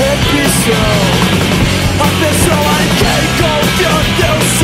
take me the A I em quem confio teu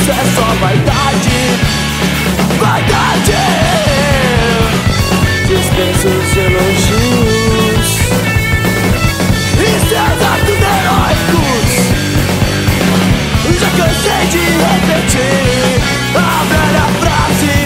isso é só vaidade. Vaidade. Dispenso os elogios E seus é é atos heróicos. Já cansei de repetir A velha frase.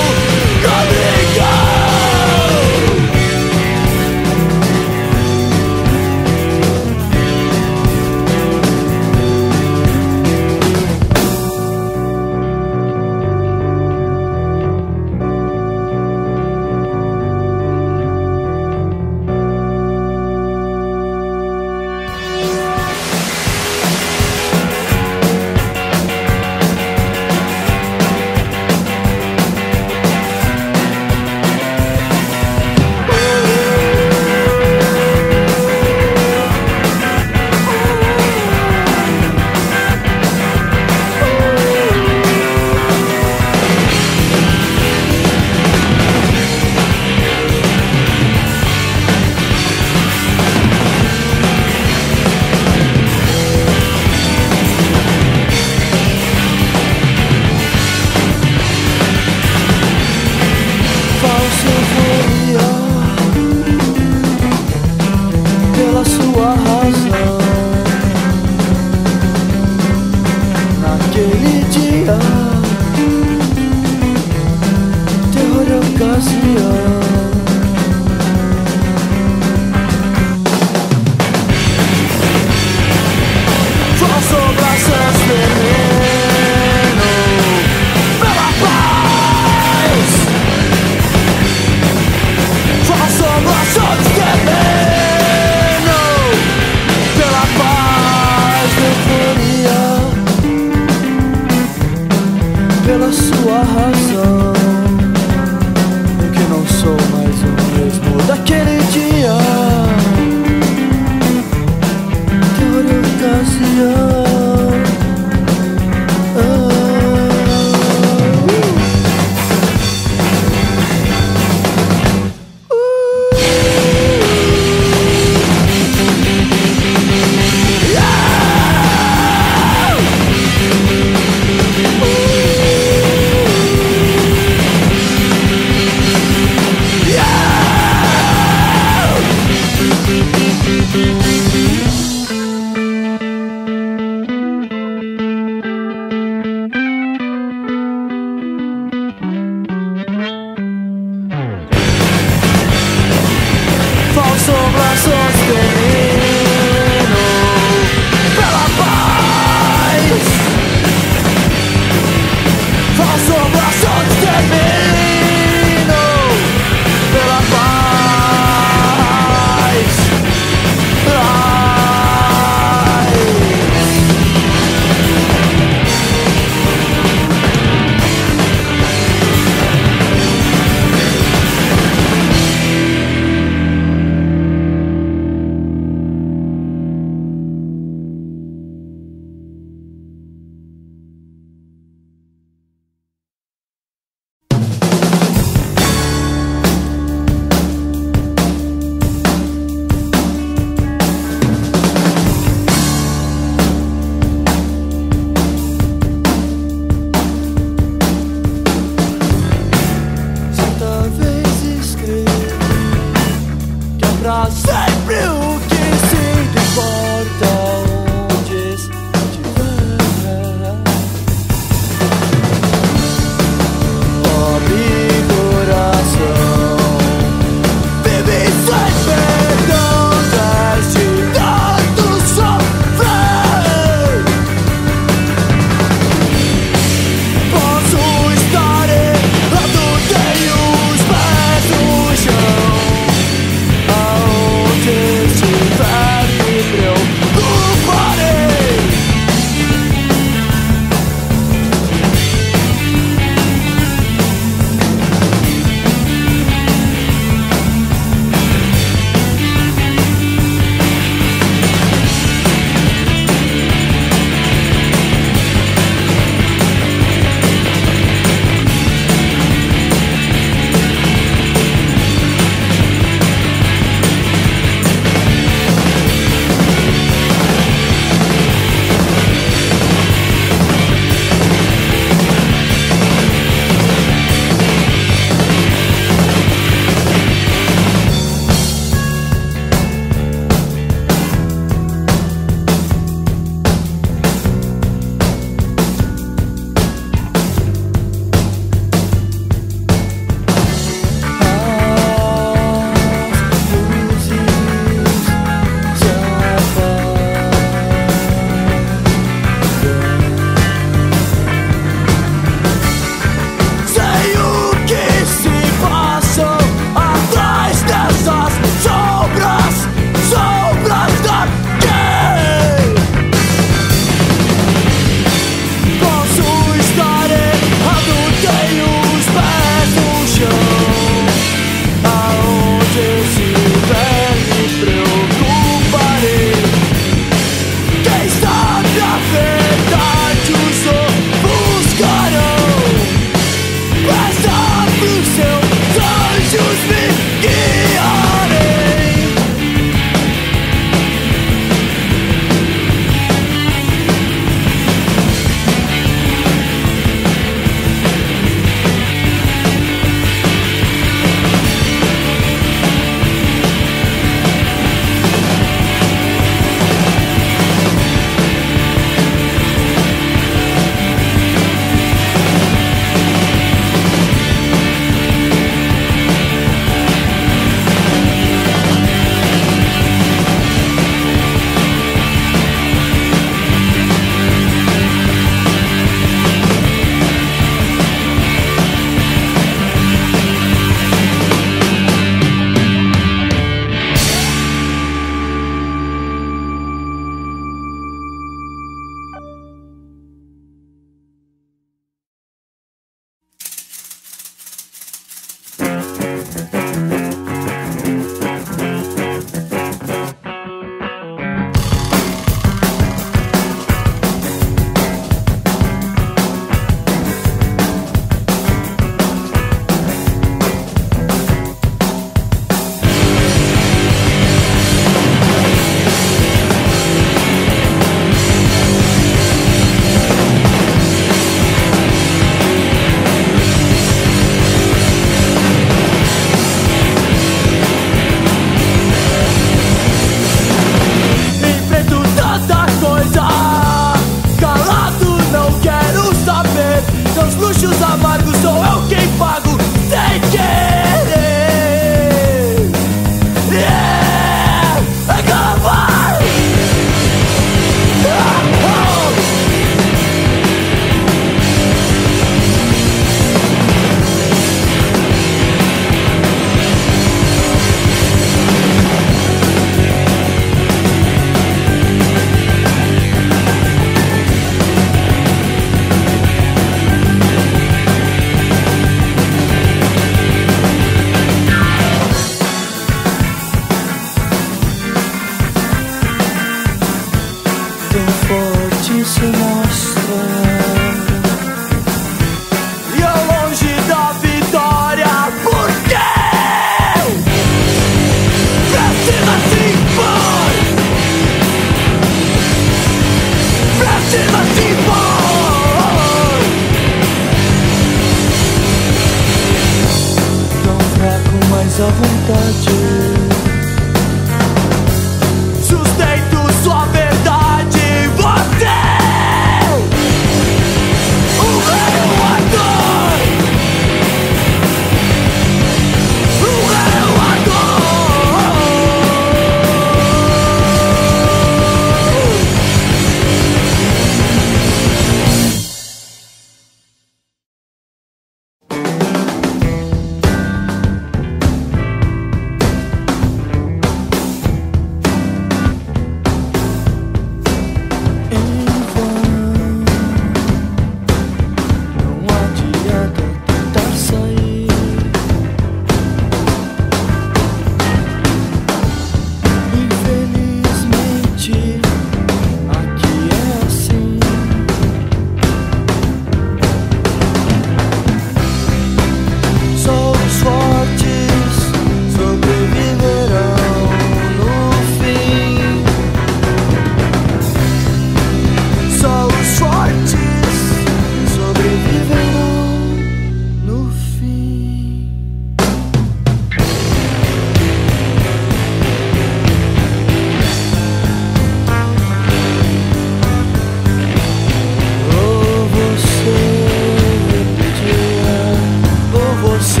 você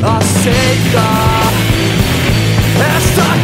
aceita esta